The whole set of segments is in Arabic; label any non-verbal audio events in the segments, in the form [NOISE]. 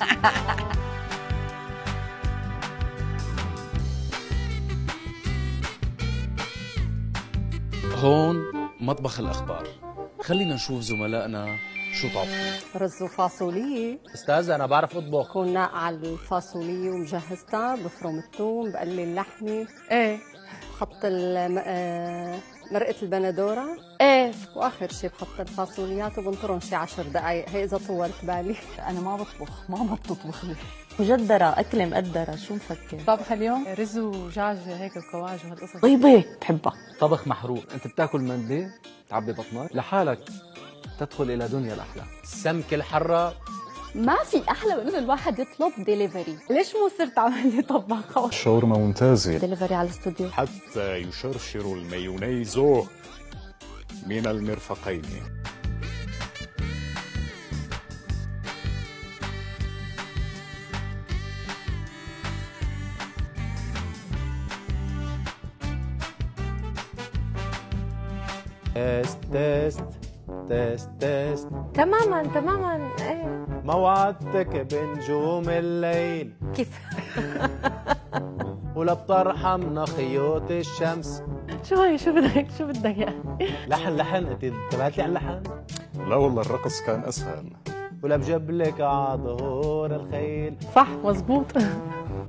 [LAUGHS] هون مطبخ الأخبار. خلينا نشوف زملائنا شو طابخين رز وفاصولية أستاذ أنا بعرف أطبخ. بكون ناقعة الفاصولية ومجهزتها بفرم الثوم بقلي اللحمة. إيه. بحط الم- آه، مرقة البندورة؟ إيه. وآخر شيء بحط الفاصوليات وبنطرهم شي عشر دقائق هي إذا طولت بالي. [LAUGHS] أنا ما بطبخ ماما بتطبخ لي. مجدرة أكلة مقدرة. شو مفكر؟ طبخ اليوم؟ رز ودجاج هيك وكواج وهالقصص. طيبة بحبها. طبخ محروق. أنت بتاكل مندي تعبي بطنك. لحالك تدخل إلى دنيا الأحلام. السمكه الحرة ما في أحلى من إنه الواحد يطلب ديليفري ليش مو صرت عامل لي [LAUGHS] طباخه شاورما ممتازة. ديليفري على الاستوديو حتى يشرشر المايونيز من المرفقين. test test test test تماما تماما. إيه موعدتك بنجوم الليل. كيف؟ [LAUGHS] ولا بترحمنا خيوط الشمس. شو هي شو بدك؟ شو بدك يعني؟ لحن لحن. أنت انتبهت لي على اللحن؟ لا والله الرقص كان أسهل. ولا بجيب لك عظهور الخيل. صح مزبوط.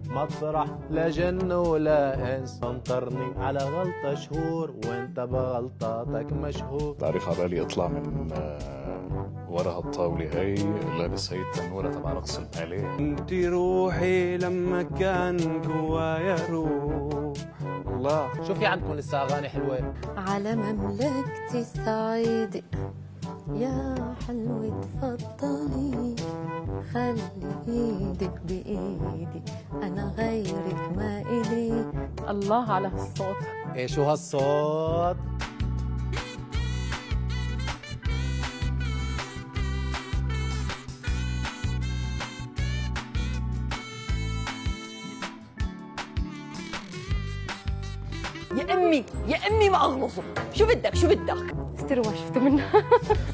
مطرح لا جن ولا إنس. انطرني على غلطة شهور وإنت بغلطاتك مشهور. تعرف على بالي اطلع من آه، ورا هالطاولة هي لابس هي التنورة تبع رقص الباليه انت روحي لما كان جوايا روح الله. شو في عندكم لسه أغاني حلوة؟ على مملكتي السعيدة يا حلوة تفضلي خلي إيدك بإيدي أنا غيرك ما الي الله على هالصوت إيه شو هالصوت؟ يا أمي يا أمي ما أغلظه شو بدك شو بدك؟ استروا ما شفتوا منها؟ [LAUGHS]